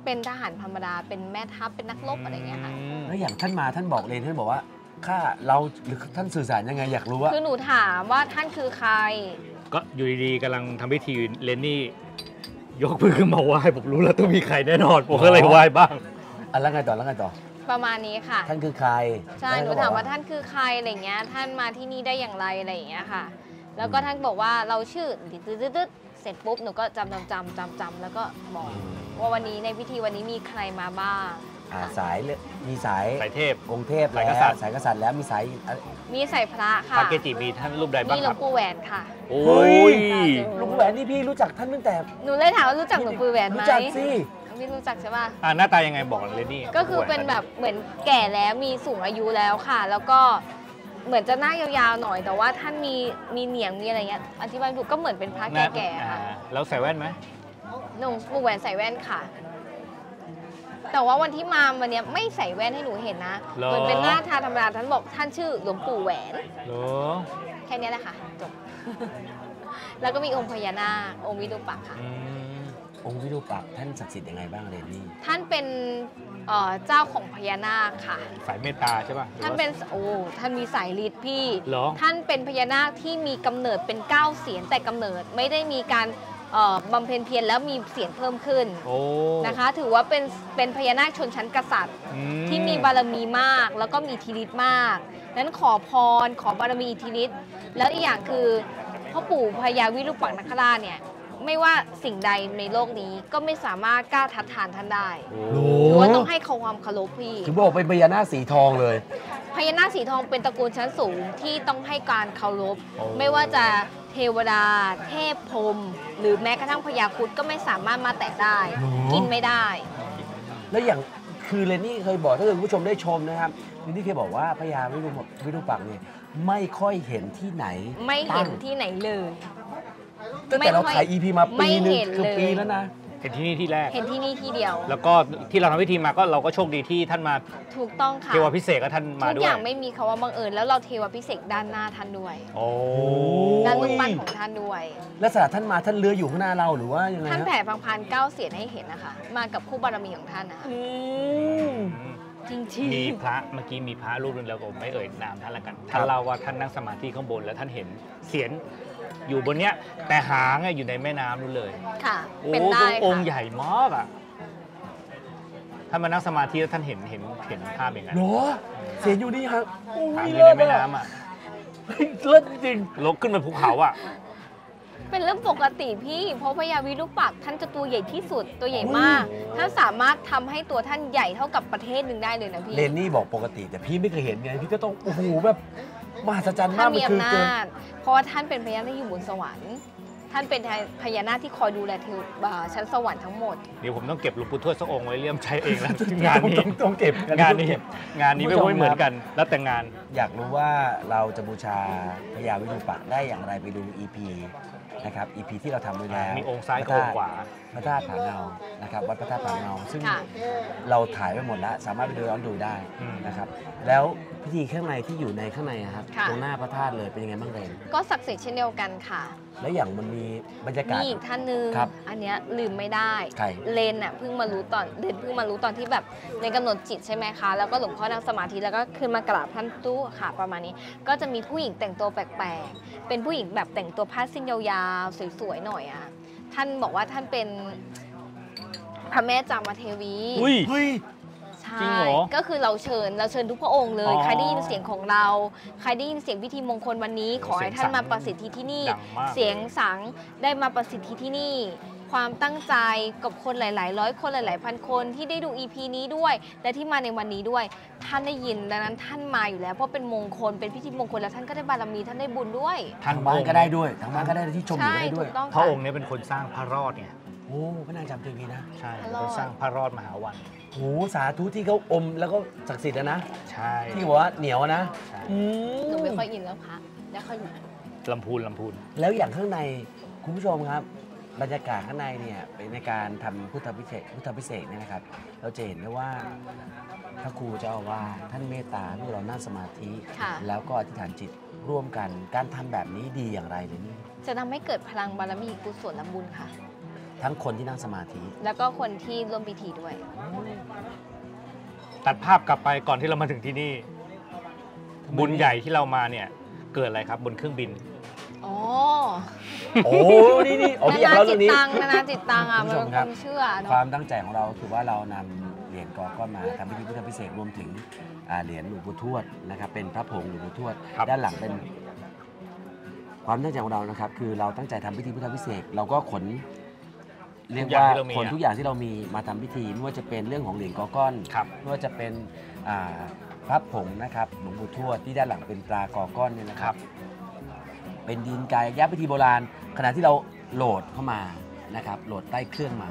เป็นทหารธรรมดาเป็นแม่ทัพเป็นนักรบอะไรอย่างเงี้ยค่ะ แล้วอย่างท่านมาท่านบอกเลยท่านบอกว่า ข้าเราหรือท่านสื่อสารยังไงอยากรู้ว่า คือหนูถามว่าท่านคือใคร ก็อยู่ดีๆกำลังทำพิธีเลนนี่ ยกมือขึ้นมาไหว้ผมรู้แล้วต้องมีใครแน่นอน ผมก็เลยไหว้บ้างอะแล้วไงต่อแล้วไงต่อ ประมาณนี้ค่ะ ท่านคือใครใช่หแล้วนูก็บถามอกว่าท่านคือใครอะไรเงี้ย ท่านมาที่นี่ได้อย่างไรอะไรอย่างเงี้ยค่ะ แล้วก็ท่านบอกว่าเราชื่อตึ๊ดตึ๊ดตึ๊ดเสร็จปุ๊บหนูก็จำจำจำจำจำแล้วก็บอกว่าวันนี้ในพิธีวันนี้มีใครมาบ้าง อ่าสายเลือดมีสายสายเทพ องค์เทพสายแล้กวษัตริย์ สายกษัตริย์แล้วมีสายอะ มีใส่พระพค่ะระเกจิมีท่านรูปใดบ้างมีหลควรังบ ปู่แหวนค่ะ โอ้เฮ้ยยหลวงปู่แหวนนี่พี่รู้จักท่านตั้งแต่หนูเลยถามว่ารู้จักหลวงปู่แหวนไหมรู้จักสิ ไม่รู้จักใช่ป่ะ อ่าหน้าตายังไงบอกเลนนี่ก็คือเป็นแบบเหมือนแก่แล้วมีสูงอายุแล้วค่ะ แล้วก็เหมือนจะหน้ายาวๆหน่อยแต่ว่าท่านมีมีเหนียงมีอะไรเงี้ยอธิบายไม่ถูกก็เหมือนเป็นพระหน้าแก่ๆค่ะอ่าแล้วใส่แว่นไหมหลวงปู่แหวนใส่แว่นค่ะ แต่ว่าวันที่มาวันเนี้ยไม่ใส่แว่นให้หนูเห็นนะหรอ เหมือนเป็นหน้าทาธรรมดาท่านบอกท่านชื่อหลวงปู่แหวน เหรอแค่เนี้ยแหละค่ะจบ แล้วก็มีองค์พญานาคองค์วิรูปักษ์ค่ะ อืมองค์วิรูปักษ์ท่านศักดิ์สิทธิ์ยังไงบ้างเรนนี่ท่านเป็นเอ่อเจ้าของพญานาคค่ะ สายเมตตาใช่ป่ะหรือท่านว่าเป็นโอ้ท่านมีสายฤทธิ์พี่ เหรอ ท่านเป็นพญานาคที่มีกำเนิดเป็นเก้าเสียนแต่กำเนิดไม่ได้มีการ เอ่อบำเพ็ญเพียรแล้วมีเสียนเพิ่มขึ้นโอ้นะคะ ถือว่าเป็นเป็นพญานาคชนชั้นกษัตริย์ อืที่มีบารมีมากแล้วก็มีอิทธิฤทธิ์มากนั้นขอพรขอบารมีอิทธิฤทธิ์แล้วอีกอย่างคือพ่อปู่พญาวิรูปักษ์นคราชเนี่ยไม่ว่าสิ่งใดในโลกนี้ก็ไม่สามารถกล้าทัดทานท่านได้โอ้ ถือว่าต้องให้เขาความเคารพพี่ ถึงบอกเป็นพญานาคสีทองเลย พญานาคสีทองเป็นตระกูลชั้นสูงที่ต้องให้การเคารพไม่ว่าจะเทวดา เทพพรหมหรือแม้กระทั่งพญาครุดก็ไม่สามารถมาแตะได้ หรอ กินไม่ได้ แล้วอย่างคือเรนนี่เคยบอกถ้าเกิดคุณผู้ชมได้ชมนะครับเรนนี่เคยบอกว่าพญาวิรูปวิรูปักษ์เนี่ยไม่ค่อยเห็นที่ไหนไม่เห็นตั้งที่ไหนเลย ตั้งแต่เราไม่ค่อยถ่าย EP มาไม่ปีหนึงเห็นคือเลยปีแล้วนะเทเห็นที่นี่ที่แรก เห็นที่นี่ที่เดียว แล้วก็ที่เราทำพิธีมาก็เราก็โชคดีที่ท่านมาถูกต้องค่ะเทวพิเศษก็ท่านมาทุกด้วอยย่างไม่มีคำว่าบังเอิญแล้วเราเทวพิเศษด้านหน้าท่านด้วยโอ้ด้านรูปปั้นของท่านด้วยลักษณะท่านมาท่านเลื้อยอยู่ข้างหน้าเราหรือว่ายังไงท่านฮะแผ่พังพานเก้าเสียนให้เห็นนะคะ มากับคู่บารมีของท่านนะคะอืมจริงมีพระเมื่อกี้มีพระรูปหนึงแล้วผมไม่เอ่ยนามท่านละกันครัท่านบเล่าว่าท่านนั่งสมาธิข้างบนแล้วท่านเห็นเสียน อยู่บนเนี้ยแต่หางอะอยู่ในแม่น้ำนู่นเลยๆค่ะ โอ้เป็นได้องค์ใหค่ะญ่มากอะท่านมานั่งสมาธิแล้วท่านเห็นเห็นเห็นภาพอย่างนั้นเหรอเสียงอยู่นี่ครับโอ้หางยอยู่เลิในศแม่อะน้ำอะเฮ้ยเลิศจริง ลกขึ้นไปภูเขาอะ เป็นเรื่องปกติพี่ เพราะพญาวิรุปักษ์ท่านจะตัวใหญ่ที่สุดตัวใหญ่มากท่านสามารถทำให้ตัวท่านใหญ่เท่ากับประเทศหนึ่งได้เลยนะพี่ เลนนี่บอกปกติ แต่พี่ไม่เคยเห็นไง พี่ก็ต้อง โอ้โหแบบ มหัศจรรย์ท่ามานกมีมันคืออำเกินนาจ เพราะว่าท่านเป็นพญานาคที่อยู่บนสวรรค์ ท่านเป็นพญานาคที่คอยดูแลเทวอ่าชั้นสวรรค์ทั้งหมด เดี๋ยวผมต้องเก็บหลวงปู่ทวดสักองค์ไว้เลี่ยมใช้เองแล้ว งานนี้ ต้องต้องเก็บงานนี้ต้องเก็บงานนี้ไม่คุณผู้ชมไม่เหมือนกัน แล้วแต่งาน อยากรู้ว่าเราจะบูชาพญาวิรูปักษ์ได้อย่างไรไปดู EP นะครับ EP ที่เราทำไว้แล้วมีองค์ซ้ายกับองค์ขวา พระธาตุผาเงานะครับวัดพระธาตุผาเงาซึ่งค่ะ เราถ่ายไว้หมดแล้ว สามารถไปดูย้อนดูได้อืม นะครับ แล้ว พิธีข้างในที่อยู่ในข้างในอะครับค่ะ ตรงหน้าพระธาตุเลยเป็นยังไงบ้างเรนก็ศักดิ์สิทธิ์เช่นเดียวกันค่ะ แล้วอย่างมันมีบรรยากามีศอีกท่านหนึ่งครับ อันเนี้ยลืมไม่ได้ ใคร เลนน่ะเพิ่งมารู้ตอนเลนเพิ่งมารู้ตอนที่แบบในกำหนดจิตใช่ไหมคะ แล้วก็หลวงพ่อนั่งสมาธิแล้วก็ขึ้นมากราบท่านตู้ค่ะประมาณนี้ ก็จะมีผู้หญิงแต่งตัวแปลกๆ เป็นผู้หญิงแบบแต่งตัวผ้าสิ้นยาวๆ สวยๆหน่อยอะ ท่านบอกว่าท่านเป็นพระแม่จามเทวี อุ้ย เฮ้ย ใช่จริงเหรอก็คือเราเชิญเราเชิญทุกพระองค์เลย อ๋อใครได้ยินเสียงของเรา ใครได้ยินเสียงพิธีมงคลวันนี้ ขอให้ท่านมาประสิทธิที่นี่ ดังมาก เสียงสังได้มาประสิทธิที่นี่ ความตั้งใจกับคนหลาย ๆ ร้อยคนหลาย ๆ พันคนที่ได้ดู EP นี้ด้วย และที่มาในวันนี้ด้วย ท่านได้ยินดังนั้นท่านมาอยู่แล้วเพราะเป็นมงคลเป็นพิธีมงคลแล้วท่านก็ได้บารมีท่านได้บุญด้วย ทางบ้านก็ได้ด้วยทางบ้านก็ได้ที่ชมอยู่ใช่ก็ได้ด้ถูวย กต้องพค่ะระองค์เนี้เป็นคนสร้างพระรอดไง โอ้พระนางจำเจมีนะ ใช่พระเป็นรอคดนสร้างพระรอดมหาวันโอ้สาธุที่เขาอมแล้วก็ศักดิ์สิทธิ์นะนะ ใช่ที่บอกว่าเหนียวนะใช่อืมหนูไม่ค่อยอินแล้วพระแล้วค่อยอยู่ลำพูนลำพูน แล้วอย่างข้างในคุณผู้ชมครับ บรรยากาศข้างในเนี่ยเป็นในการทำพุทธพิเศษกพุทธพิเศษกเนี่ยนะครับ เราจะเห็นได้ว่าพระครูเจ้าอาวาสท่านเมตตาให้เรานั่งสมาธิ ค่ะ แล้วก็อธิษฐานจิตร่วมกัน การทำแบบนี้ดีอย่างไรเลยนี่จะทำให้เกิดพลังบารมีกุศลและบุญค่ะ ทั้งคนที่นั่งสมาธิ แล้วก็คนที่ร่วมพิธีด้วย ตัดภาพกลับไปก่อนที่เรามาถึงที่นี่ บุญใหญ่ที่เรามาเนี่ย เกิดอะไรครับบนเครื่องบิน อ๋อโอ้นี่นี่โอ้พี่อยากนานาเล่าจิเรื่ตองนี้ ตังนานาจิตตังอะคุณมันผู้ชเป็มนคครับวามเชื่อคเนาะ วามตั้งใจของเราคือว่าเรานำเหรียญกอก้อนมาทำพิธีพุทธพิเศษกรวมถึงอ่าเหรียญหลวงปู่ทวดนะครับเป็นพระผงหลวงปู่ทวด ครับ ด้านหลังเป็น ความตั้งใจของเรานะครับ คือเราตั้งใจทำพิธีพุทธพิเศษกเราก็ขน เรียกว่าขนทุกอย่างที่เรามีมาทำพิธีไม่ว่าจะเป็นเรื่องของเหรียญกอก้อนครับไม่ว่าจะเป็นอ่าพระผงนะครับหลวงปู่ทวดที่ด้านหลังเป็นตรากอก้อนเนี่ยนะครับ เป็นดินกายยะพิธีโบราณ ขณะที่เราโหลดเข้ามานะครับโหลดใต้เครื่องมา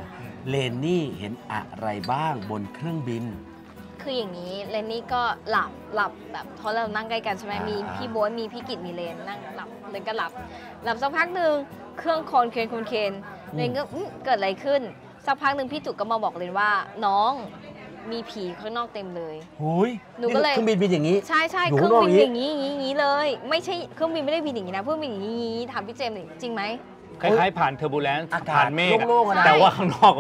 เลนนี่เห็นอะไรบ้างบนเครื่องบิน คืออย่างนี้เลนนี่ก็หลับหลับแบบเพราะเรานั่งใกล้กันใช่ไหมอ่ามีมีพี่โบ๊ทมีพี่กิจมีเลนนั่งหลับเลนก็หลับ หลับสักพักหนึ่งเครื่องโคนเคนโคนเคน เลนก็อื้อเกิดอะไรขึ้น สักพักหนึ่งพี่จุกก็มาบอกเลนว่า น้องมีผีข้างนอกเต็มเลย หุยหนูก็เลย เครื่องบินบินอย่างนี้ ใช่ใช่อยู่เครื่ข้าองงนอกบินอย่างนี้อย่างนี้อย่างนี้อย่างนี้เลย ไม่ใช่เครื่องบินไม่ได้บินอย่างนี้นะเครื่องบินอย่างนี้ถามพี่เจมส์หน่อยจริงไหม คล้ายๆ ผ่าน turbulence อากาศผ่านเมฆอะโล่งๆอะนะ แต่ว่าข้างนอก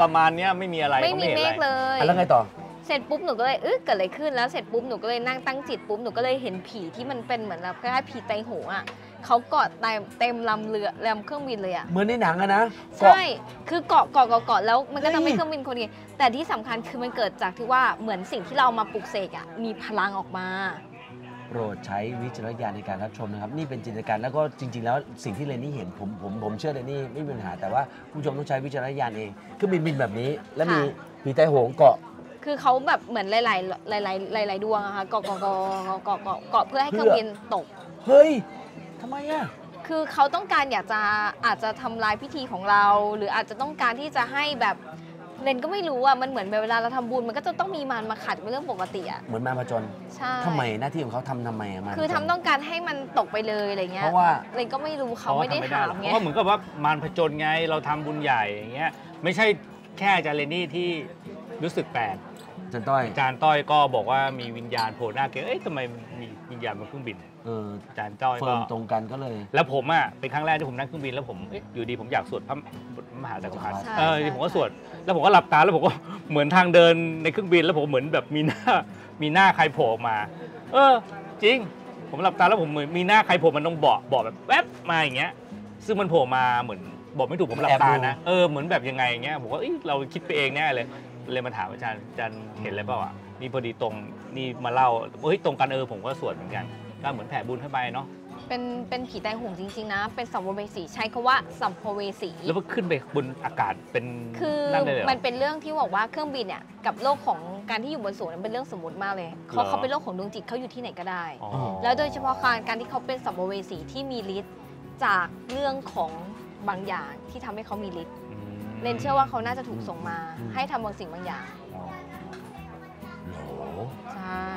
ประมาณเนี้ยไม่มีอะไรไม่ก็มีเห็นเมอะไรฆเลย อะแล้วไงต่อ เสร็จปุ๊บหนูก็เลยเออเกิดอะไรขึ้นแล้วเสร็จปุ๊บหนูก็เลยนั่งตั้งจิตปุ๊บหนูก็เลยเห็นผีที่มันเป็นเหมือนแบบคล้ายๆผีไตโหงอะ เขาเกาะเต็มเต็มลำเรือลำเครื่องบินเลยอะเหมือนในหนังอะนะใช่ คือเกาะเกาะเกาะเกาะแล้วมันก็ทำให้เฮ้ย เครื่องบินคนนี้แต่ที่สำคัญคือมันเกิดจากที่ว่าเหมือนสิ่งที่เรามาปลุกเสกอะมีพลังออกมา โปรดใช้วิจารณญาณในการรับชมนะครับ นี่เป็นจินตนาการแล้วก็จริง ๆ แล้วสิ่งที่เรนนี่เห็นผมผมผมเชื่อเรนนี่ไม่มีปัญหาแต่ว่าคุณผู้ชมต้องใช้วิจารณญาณเองคือบินบินแบบนี้ แล้วมีค่ะผีไตโหงเกาะ คือเขาแบบเหมือนหลาย ๆ หลาย ๆ หลาย ๆ ดวงอะค่ะเกาะเกาะเกาะเกาะเกาะเกาะเพื่อให้เครื่องบินตก เฮ้ย ทำไมอะคือเขาต้องการอยากจะอาจจะทำลายพิธีของเรา หรืออาจจะต้องการที่จะให้แบบเรนก็ไม่รู้อะมันเหมือนเวลาเราทำบุญมันก็จะต้องมีมารมาขัดเป็นเรื่องปกติอะเหมือนมาผจญใช่ทำไมหน้าที่ของเขาทำทำไมอะมาคือผจทำญต้องการให้มันตกไปเลยอะไรเงี้ยเพราะว่าเรนก็ไม่รู้เขาไม่ได้ถามเพไงราะว่าเหมือนกับว่ามารผจญไงเราทำบุญใหญ่อย่างเงี้ยไม่ใช่แค่อาจารย์เรนนี่ที่รู้สึกแปลกจันต้อยอาจารย์ต้อยก็บอกว่ามีวิญญาณโผล่หน้าแกเอ้ยทำไมมีวิญญาณบนเครื่องบินเอออาจารย์ต้อยเฟิก็ ร์มตรงกันก็เลย แล้วผมอะเป็นครั้งแรกที่ผมนั่งเครื่องบินแล้วผมเอ๊ะอยู่ดีผมอยากสวดพระมหาจักรพรรดิใช่เออใช่ ผมก็สวดแล้วผมก็หลับตาแล้วผมก็ เหมือนทางเดินในเครื่องบินแล้วผมเหมือนแบบมีหน้า มีหน้าใครโผล่ออกมา เออ จริง ผมหลับตาแล้วผมเหมือนมีหน้าใครโผล่มันต้องเบาะเบาะแบบแวบมาอย่างเงี้ย ซึ่งมันโผล่มาเหมือนบอกไม่ถูกผมหลับตานะเออเหมือนแบบยังไงอย่างเงี้ยผมก็เอ้ยเราคิดไปเองแน่เลยเลยมาถามอาจารย์อาจารย์เห็นอะไรเปล่าอะนี่พอดีตรงนี่มาเล่าเฮ้ยตรงกันเออผมก็สวดเหมือนกัน ก็เหมือนแผ่บุญเข้าไปเนาะเป็นเป็นผีตายโหงจริง ๆ นะ เป็นสัมภเวสีใช้คำว่าสัมภเวสี แล้วมันขึ้นไปบนอากาศเป็นคือนั่นได้เลยเหรอ มันเป็นเรื่องที่บอกว่าเครื่องบินเนี่ยกับโลกของการที่อยู่บนสูงมันเป็นเรื่องสมมติมากเลยเขาเหรอเขาเป็นโลกของดวงจิตเขาอยู่ที่ไหนก็ได้ อ๋อ แล้วโดยเฉพาะการการที่เขาเป็นสัมภเวสีที่มีฤทธิ์จากเรื่องของบางอย่างที่ทำให้เขามีฤทธิ์อืมเรนเชื่อว่าเขาน่าจะถูกส่งมาอืมให้ทำบางสิ่งบางอย่างอ๋อโห ใช่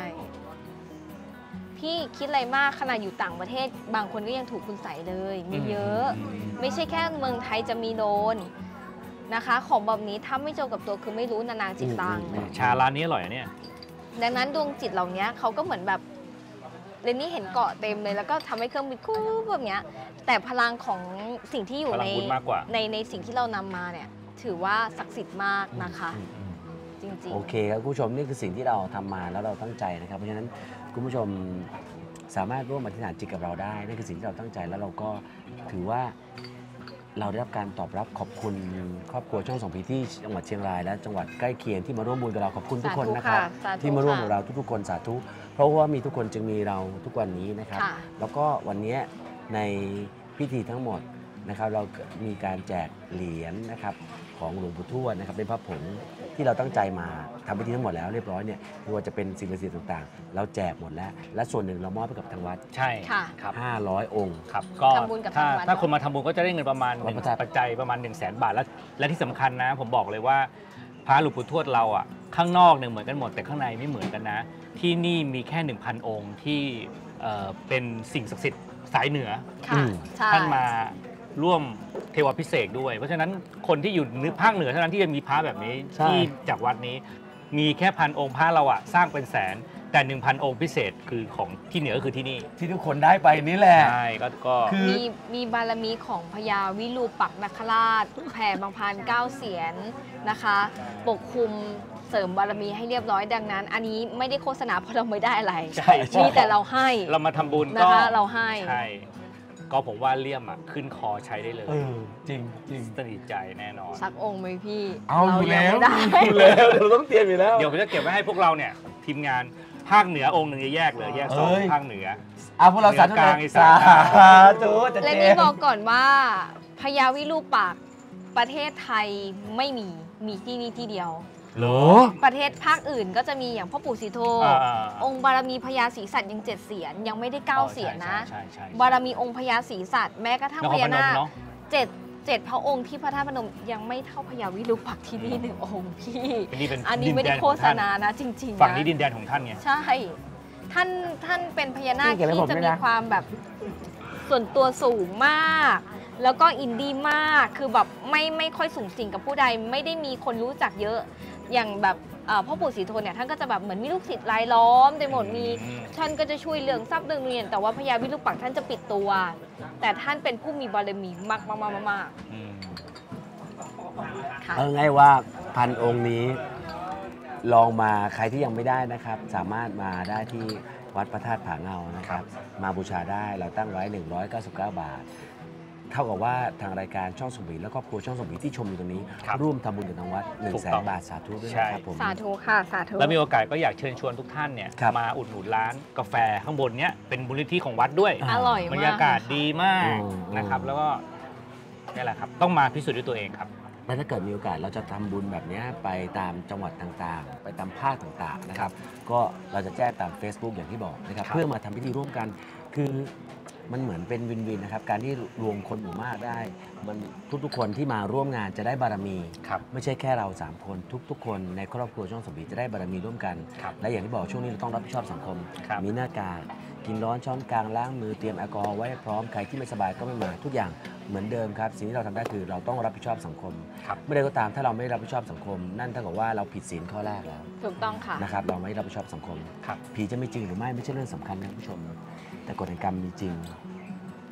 พี่คิดอะไรมากขนาดอยู่ต่างประเทศ บางคนก็ยังถูกคุณใส่เลย มีเยอะ ไม่ใช่แค่เมืองไทยจะมีโดนนะคะ ของแบบนี้ถ้าไม่เจอกับตัวคือไม่รู้นานๆจิตตังอืมชาร้านนี้อร่อยอะเนี่ย ดังนั้นดวงจิตเหล่านี้เขาก็เหมือนแบบเรนนี่เห็นเกาะเต็มเลยแล้วก็ทำให้เครื่องบินคู่แบบเนี้ย แต่พลังของสิ่งที่อยู่พลัในงบุญมากกว่าในในสิ่งที่เรานำมาเนี่ย ถือว่าศักดิ์สิทธิ์มากนะคะอืมอืม จริงโอเคครับคุณผู้ชมนี่คือสิ่งที่เราทำมาแล้วเราตั้งใจนะครับ เพราะฉะนั้นคุณผู้ชมสามารถร่วมอธิษฐานจิตกับเราได้นั่นคือสิ่งที่เราตั้งใจแล้วเราก็ถือว่าเราได้รับการตอบรับขอบคุณครอบครัวช่องสองพีที่จังหวัดเชียงรายและจังหวัดใกล้เคียงที่มาร่วมบุญกับเราขอบคุณทุกคนนะครับ สาธุค่ะสาธุที่มาร่วมค่ะกับเราทุกๆคนสาธุ เพราะว่ามีทุกคนจึงมีเราทุกวันนี้นะครับ ค่ะ แล้วก็วันนี้ในพิธีทั้งหมดนะครับ เรามีการแจกเหรียญนะครับ ของหลวงปู่ทวดนะครับเป็นพระผงที่เราตั้งใจมาทำพิธีทั้งหมดแล้วเรียบร้อยเนี่ยไม่ว่าจะเป็นสิ่งศักดิ์สิทธิ์ต่างๆ เราแจกหมดแล้ว และส่วนหนึ่งเรามอบให้กับทางวัด ใช่ค่ะ ครับ500 องค์ ครับก็ทำบุญกับถ้าทางวัด ถ้าคนมาทำบุญก็จะได้เงินประมาณวัดพระธาตุปัจจัยประมาณ1นึ่งแสนบาทและและที่สำคัญนะ ผมบอกเลยว่าพระหลวงปู่ทวดเราอะข้างนอกเนี่ยเหมือนกันหมดแต่ข้างในไม่เหมือนกันนะ ที่นี่มีแค่ 1,000 องค์ที่เอ่อเป็นสิ่งศักดิ์สิทธิ์สายเหนือ ค่ะใช่ ท่านมา ร่วมเทวพิเศษกด้วย เพราะฉะนั้นคนที่อยู่นึกภาคเหนือเท่านั้นที่จะมีพระแบบนี้ใช่ ที่จากวัดนี้มีแค่พันองค์พระเราอะสร้างเป็นแสน แต่1,000องค์พิเศษคือของที่เหนือก็คือที่นี่ที่ทุกคนได้ไปนี่แหละ ใช่ก็ก็ คือ มีมีบารมีของพญาวิรูปักษ์นคราชแผ่บางพานเก้าเสียนนะคะ ปกคลุมเสริมบารมีให้เรียบร้อยดังนั้น อันนี้ไม่ได้โฆษณาเพราะเราไม่ได้อะไรใช่ใช่มีแต่เราให้เรามาทำบุญนะก็คะเราให้ ใช่ ก็ผมว่าเลี่ยมอะขึ้นคอใช้ได้เลยเออจริงจริงสนิทใจแน่นอน สักองค์ไหมพี่เอาอยู่ยัแล้วไม่ได้อยู่แล้วเดี๋ยวเราต้องเตรียมอยู่แล้ว เดี๋ยวผมจะเก็บไว้ให้พวกเราเนี่ยทีมงานภาคเหนือองค์หนึ่งจะแยกเลยแยกสองเอ้ย ภาคเหนือเอาพวกเราสาธุเหนือกลางเลยอีสาน สาธุจะและเจนี่มบอกก่อนว่าพญาวิรูปักษ์ประเทศไทยไม่มีมีที่นี่ที่เดียวเหรอ ประเทศภาคอื่นก็จะมีอย่างพ่อปู่ศรีโท อ่าๆองค์บารมีพญาศรีสัตว์ยังเจ็ดเสียนยังไม่ได้เก้าเสียนนะใช่ใช่ใช่ใช่บารมีองค์พญาศรีสัตว์แม้กระทั่งนคพรพญานมนาคเนาะ เจ็ดเจ็ดพระองค์ที่พระธาตุพนมยังไม่เท่าพญาวิรูปักษ์ที่นี่หนึ่งองค์พี่ อันนี้เป็นอันนี้ไม่ได้ดิแโฆษณาของนะ จริงท่านๆฝั่งนะนี้ดินแดนของท่านไง ใช่ ท่านท่านเป็นพญานาคนี่เก็บไว้ที่ผมจะด้วยมีนะ ความแบบส่วนตัวสูงมาก แล้วก็อินดี้มากคือแบบไม่ไม่ค่อยสูงสิงกับผู้ใดไม่ได้มีคนรู้จักเยอะ อย่างแบบเอ่อพ่อปู่ศรีโทนเนี่ยท่านก็จะแบบเหมือนมีลูกศิษย์รายล้อมเต็มหมดมีอืมท่านก็จะช่วยเรื่องทรัพย์เรื่องเรียน แต่ว่าพญาวิรูปักษ์ท่านจะปิดตัว แต่ท่านเป็นผู้มีบารมีมากมากมากมากอืมค่ะเอาง่ายว่าพันองค์นี้ลองมาใครที่ยังไม่ได้นะครับ สามารถมาได้ที่วัดพระธาตุผาเงานะครับ มาบูชาได้เราตั้งไว้ 199 บาท เท่ากับว่าทางรายการช่องสมบีและครอบครัวช่องสมบีที่ชมอยู่ตรงนี้ ครับร่วมทำบุญกับทางวัด1 0 0 0 0แบาทสาธุด้วยนะครับผม สาธุค่ะ สาธุ แล้วมีโอกาสก็อยากเชิญชวนทุกท่านเนี่ยครับมาอุดหนุนร้านกาแฟข้างบนเนี้ยเป็นมูลนิธิของวัดด้วย อร่อยมากบรรยากาศดีมากอืม นะครับ แล้วก็นี่แหละครับ ต้องมาพิสูจน์ด้วยตัวเองครับ แล้วถ้าเกิดมีโอกาสเราจะทำบุญแบบเนี้ยไปตามจังหวัดต่างๆ ไปตามภาคต่างๆนะครับ ก็เราจะแจ้งตาม Facebook อย่างที่บอกนะครับ ครับ เพื่อมาทำพิธีร่วมกัน คือ มันเหมือนเป็นวินวินนะครับ การที่รวมคนหมู่มากได้ มันทุกๆคนที่มาร่วมงานจะได้บารมี ครับ ไม่ใช่แค่เรา 3 คนทุก ๆ คนในครอบครัวช่องสมบีจะได้บารมีร่วมกัน ครับและอย่างที่บอกช่วงนี้เราต้องรับผิดชอบสังคม ครับ มีหน้ากากกินร้อนช้อนกลางล้างมือเตรียมแอลกอฮอล์ไว้ให้พร้อมใครที่ไม่สบายก็ไม่มาทุกอย่างเหมือนเดิมครับ สิ่งที่เราทำได้คือเราต้องรับผิดชอบสังคม ครับเมื่อใดก็ตามถ้าเราไม่รับผิดชอบสังคม นั่นเท่ากับว่าเราผิดศีลข้อแรกแล้วถูกต้องค่ะ นะครับเราไม่รับผิดชอบสังคม ครับ ผีจะไม่จริงหรือไม่ไม่ใช่เรื่องสำคัญนะคุณผู้ชม แต่กฎแห่งกรรมมีจริง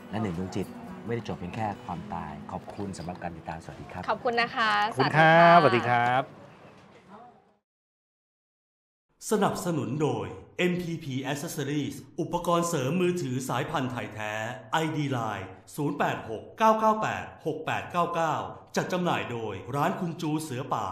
และหนึ่งดวงจิตไม่ได้จบเพียงแค่ความตาย ขอบคุณสำหรับการติดตามสวัสดีครับ ขอบคุณนะคะขอบคุณครับสวัสดีครับ สนับสนุนโดย MPP Accessories อุปกรณ์เสริมมือถือสายพันธุ์ไทยแท้ ID Line 086 998 6899 จัดจำหน่ายโดยร้านคุณจูเสือป่า